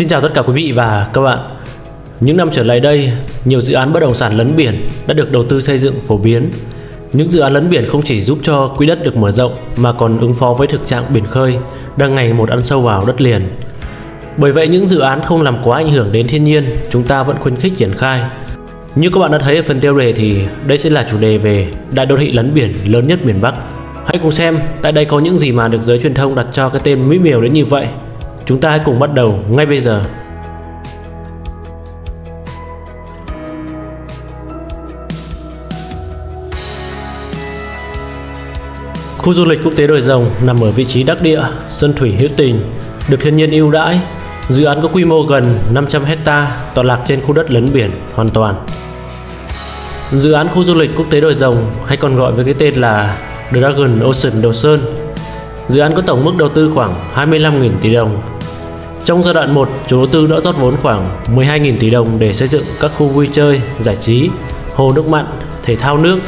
Xin chào tất cả quý vị và các bạn. Những năm trở lại đây, nhiều dự án bất động sản lấn biển đã được đầu tư xây dựng phổ biến. Những dự án lấn biển không chỉ giúp cho quỹ đất được mở rộng mà còn ứng phó với thực trạng biển khơi đang ngày một ăn sâu vào đất liền. Bởi vậy những dự án không làm quá ảnh hưởng đến thiên nhiên, chúng ta vẫn khuyến khích triển khai. Như các bạn đã thấy ở phần tiêu đề thì đây sẽ là chủ đề về đại đô thị lấn biển lớn nhất miền Bắc. Hãy cùng xem tại đây có những gì mà được giới truyền thông đặt cho cái tên mỹ miều đến như vậy Chúng ta hãy cùng bắt đầu ngay bây giờ. Khu du lịch quốc tế Đồi Rồng nằm ở vị trí đắc địa, sân thủy hữu tình, được thiên nhiên ưu đãi. Dự án có quy mô gần 500 hecta, tọa lạc trên khu đất lấn biển hoàn toàn. Dự án khu du lịch quốc tế Đồi Rồng hay còn gọi với cái tên là Dragon Ocean Đồ Sơn. Dự án có tổng mức đầu tư khoảng 25.000 tỷ đồng trong giai đoạn 1, chủ đầu tư đã rót vốn khoảng 12.000 tỷ đồng để xây dựng các khu vui chơi, giải trí, hồ nước mặn, thể thao nước,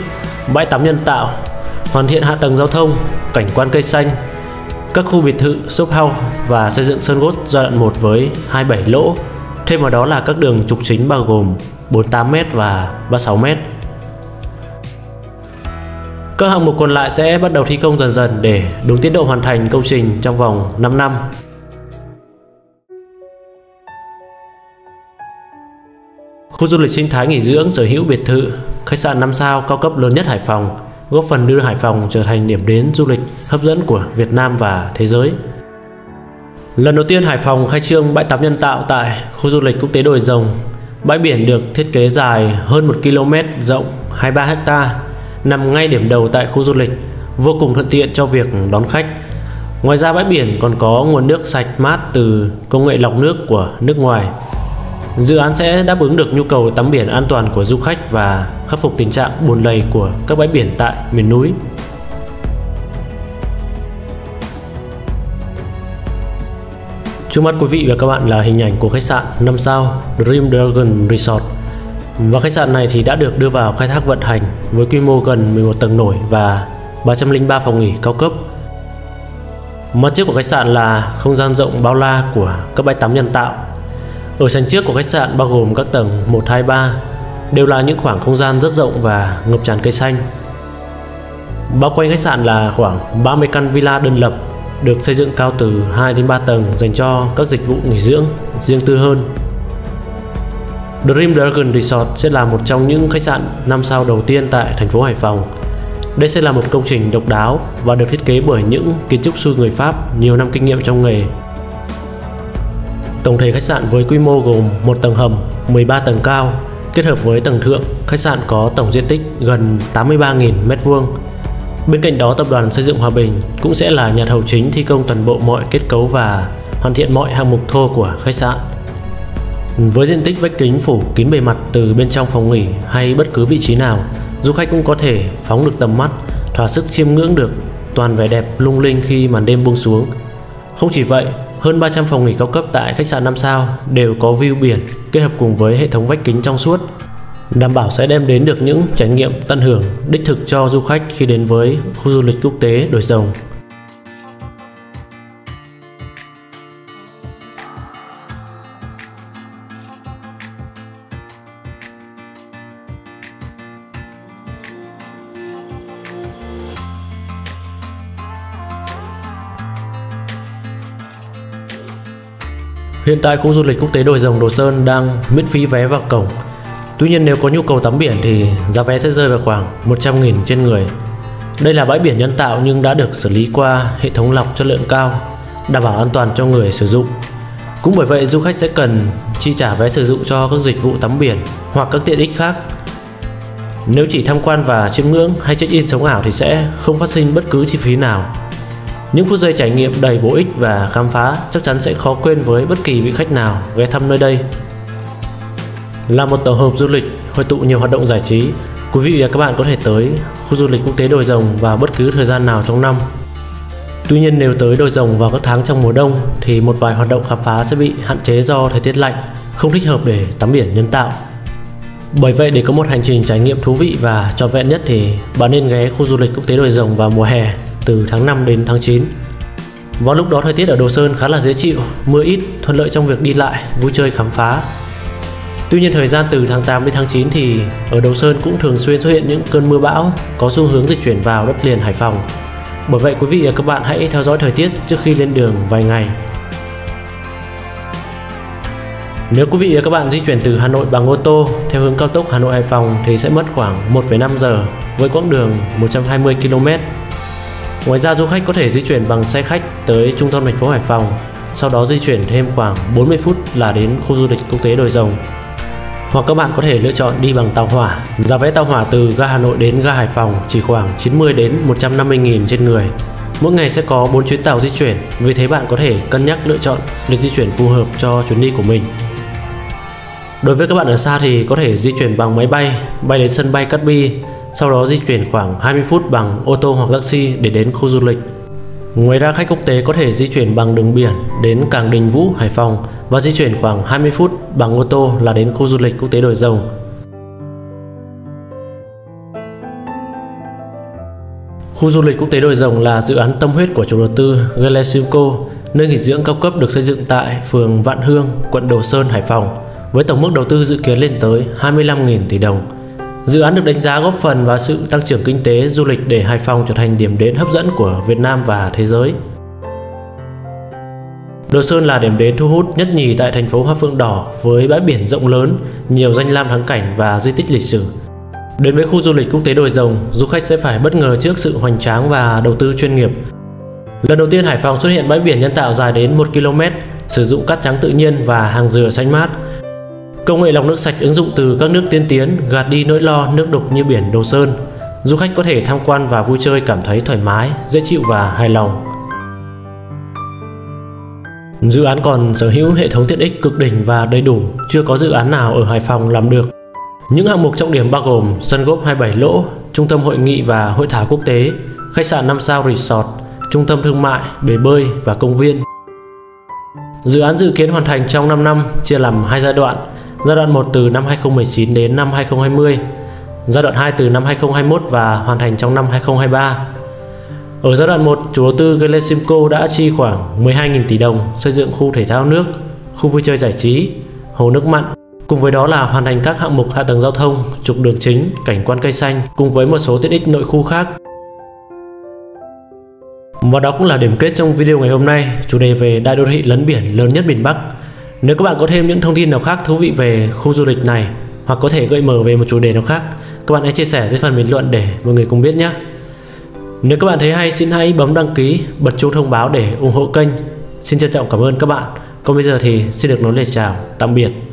bãi tắm nhân tạo, hoàn thiện hạ tầng giao thông, cảnh quan cây xanh, các khu biệt thự, shop house và xây dựng sơn gốt giai đoạn 1 với 27 lỗ. Thêm vào đó là các đường trục chính bao gồm 48m và 36m. Các hạng mục còn lại sẽ bắt đầu thi công dần dần để đúng tiến độ hoàn thành công trình trong vòng 5 năm. Khu du lịch sinh thái nghỉ dưỡng sở hữu biệt thự, khách sạn 5 sao cao cấp lớn nhất Hải Phòng, góp phần đưa Hải Phòng trở thành điểm đến du lịch hấp dẫn của Việt Nam và thế giới. Lần đầu tiên Hải Phòng khai trương bãi tắm nhân tạo tại khu du lịch quốc tế Đồi Rồng. Bãi biển được thiết kế dài hơn 1 km, rộng 23 ha, nằm ngay điểm đầu tại khu du lịch, vô cùng thuận tiện cho việc đón khách. Ngoài ra bãi biển còn có nguồn nước sạch mát từ công nghệ lọc nước của nước ngoài Dự án sẽ đáp ứng được nhu cầu tắm biển an toàn của du khách và khắc phục tình trạng bùn lầy của các bãi biển tại miền núi. Trước mắt quý vị và các bạn là hình ảnh của khách sạn 5 sao Dream Dragon Resort. Và khách sạn này thì đã được đưa vào khai thác vận hành với quy mô gần 11 tầng nổi và 303 phòng nghỉ cao cấp. Mặt trước của khách sạn là không gian rộng bao la của các bãi tắm nhân tạo ở sảnh trước của khách sạn bao gồm các tầng 1, 2, 3 đều là những khoảng không gian rất rộng và ngập tràn cây xanh. Bao quanh khách sạn là khoảng 30 căn villa đơn lập được xây dựng cao từ 2 đến 3 tầng dành cho các dịch vụ nghỉ dưỡng riêng tư hơn. Dream Dragon Resort sẽ là một trong những khách sạn 5 sao đầu tiên tại thành phố Hải Phòng. Đây sẽ là một công trình độc đáo và được thiết kế bởi những kiến trúc sư người Pháp nhiều năm kinh nghiệm trong nghề Tổng thể khách sạn với quy mô gồm một tầng hầm, 13 tầng cao, kết hợp với tầng thượng, khách sạn có tổng diện tích gần 83.000 m2. Bên cạnh đó, tập đoàn xây dựng Hòa Bình cũng sẽ là nhà thầu chính thi công toàn bộ mọi kết cấu và hoàn thiện mọi hạng mục thô của khách sạn. Với diện tích vách kính phủ kín bề mặt từ bên trong phòng nghỉ hay bất cứ vị trí nào, du khách cũng có thể phóng được tầm mắt, thỏa sức chiêm ngưỡng được toàn vẻ đẹp lung linh khi màn đêm buông xuống. Không chỉ vậy, hơn 300 phòng nghỉ cao cấp tại khách sạn 5 sao đều có view biển kết hợp cùng với hệ thống vách kính trong suốt, đảm bảo sẽ đem đến được những trải nghiệm tận hưởng, đích thực cho du khách khi đến với khu du lịch quốc tế Đồi Rồng Hiện tại khu du lịch quốc tế Đồi Rồng Đồ Sơn đang miễn phí vé vào cổng. Tuy nhiên nếu có nhu cầu tắm biển thì giá vé sẽ rơi vào khoảng 100.000 trên người. Đây là bãi biển nhân tạo nhưng đã được xử lý qua hệ thống lọc chất lượng cao, đảm bảo an toàn cho người sử dụng. Cũng bởi vậy du khách sẽ cần chi trả vé sử dụng cho các dịch vụ tắm biển hoặc các tiện ích khác. Nếu chỉ tham quan và chiêm ngưỡng hay check-in sống ảo thì sẽ không phát sinh bất cứ chi phí nào những phút giây trải nghiệm đầy bổ ích và khám phá chắc chắn sẽ khó quên với bất kỳ vị khách nào ghé thăm nơi đây. Là một tổ hợp du lịch hội tụ nhiều hoạt động giải trí, quý vị và các bạn có thể tới khu du lịch quốc tế Đồi Rồng vào bất cứ thời gian nào trong năm. Tuy nhiên nếu tới Đồi Rồng vào các tháng trong mùa đông thì một vài hoạt động khám phá sẽ bị hạn chế do thời tiết lạnh, không thích hợp để tắm biển nhân tạo. Bởi vậy để có một hành trình trải nghiệm thú vị và trọn vẹn nhất thì bạn nên ghé khu du lịch quốc tế Đồi Rồng vào mùa hè từ tháng 5 đến tháng 9. Vào lúc đó thời tiết ở Đồ Sơn khá là dễ chịu, mưa ít, thuận lợi trong việc đi lại, vui chơi khám phá. Tuy nhiên thời gian từ tháng 8 đến tháng 9 thì ở Đồ Sơn cũng thường xuyên xuất hiện những cơn mưa bão có xu hướng dịch chuyển vào đất liền Hải Phòng. Bởi vậy quý vị và các bạn hãy theo dõi thời tiết trước khi lên đường vài ngày. Nếu quý vị và các bạn di chuyển từ Hà Nội bằng ô tô theo hướng cao tốc Hà Nội Hải Phòng thì sẽ mất khoảng 1,5 giờ với quãng đường 120 km. Ngoài ra du khách có thể di chuyển bằng xe khách tới trung tâm thành phố Hải Phòng, sau đó di chuyển thêm khoảng 40 phút là đến khu du lịch quốc tế Đồi Rồng. Hoặc các bạn có thể lựa chọn đi bằng tàu hỏa. Giá vé tàu hỏa từ ga Hà Nội đến ga Hải Phòng chỉ khoảng 90 đến 150 nghìn trên người. Mỗi ngày sẽ có 4 chuyến tàu di chuyển, vì thế bạn có thể cân nhắc lựa chọn lịch di chuyển phù hợp cho chuyến đi của mình. Đối với các bạn ở xa thì có thể di chuyển bằng máy bay, bay đến sân bay Cát Bi, sau đó di chuyển khoảng 20 phút bằng ô tô hoặc taxi để đến khu du lịch. Ngoài ra khách quốc tế có thể di chuyển bằng đường biển đến cảng Đình Vũ, Hải Phòng và di chuyển khoảng 20 phút bằng ô tô là đến khu du lịch quốc tế Đồi Rồng. Khu du lịch quốc tế Đồi Rồng là dự án tâm huyết của chủ đầu tư Galesimco, nơi nghỉ dưỡng cao cấp được xây dựng tại phường Vạn Hương, quận Đồ Sơn, Hải Phòng với tổng mức đầu tư dự kiến lên tới 25.000 tỷ đồng. Dự án được đánh giá góp phần vào sự tăng trưởng kinh tế du lịch để Hải Phòng trở thành điểm đến hấp dẫn của Việt Nam và thế giới. Đồ Sơn là điểm đến thu hút nhất nhì tại thành phố Hoa Phượng Đỏ với bãi biển rộng lớn, nhiều danh lam thắng cảnh và di tích lịch sử. Đến với khu du lịch quốc tế Đồi Rồng, du khách sẽ phải bất ngờ trước sự hoành tráng và đầu tư chuyên nghiệp. Lần đầu tiên Hải Phòng xuất hiện bãi biển nhân tạo dài đến 1 km, sử dụng cát trắng tự nhiên và hàng dừa xanh mát, Công nghệ lọc nước sạch ứng dụng từ các nước tiên tiến gạt đi nỗi lo nước đục như biển Đồ Sơn. Du khách có thể tham quan và vui chơi cảm thấy thoải mái, dễ chịu và hài lòng. Dự án còn sở hữu hệ thống tiện ích cực đỉnh và đầy đủ, chưa có dự án nào ở Hải Phòng làm được. Những hạng mục trọng điểm bao gồm sân golf 27 lỗ, trung tâm hội nghị và hội thảo quốc tế, khách sạn 5 sao resort, trung tâm thương mại, bể bơi và công viên. Dự án dự kiến hoàn thành trong 5 năm, chia làm hai giai đoạn – Giai đoạn 1 từ năm 2019 đến năm 2020 Giai đoạn 2 từ năm 2021 và hoàn thành trong năm 2023 Ở giai đoạn 1, chủ đầu tư Galesimco đã chi khoảng 12.000 tỷ đồng xây dựng khu thể thao nước, khu vui chơi giải trí, hồ nước mặn. Cùng với đó là hoàn thành các hạng mục hạ tầng giao thông, trục đường chính, cảnh quan cây xanh cùng với một số tiện ích nội khu khác. Và đó cũng là điểm kết trong video ngày hôm nay, chủ đề về đại đô thị lấn biển lớn nhất miền Bắc. Nếu các bạn có thêm những thông tin nào khác thú vị về khu du lịch này hoặc có thể gợi mở về một chủ đề nào khác, các bạn hãy chia sẻ dưới phần bình luận để mọi người cùng biết nhé. Nếu các bạn thấy hay xin hãy bấm đăng ký, bật chuông thông báo để ủng hộ kênh. Xin trân trọng cảm ơn các bạn. Còn bây giờ thì xin được nói lời chào, tạm biệt.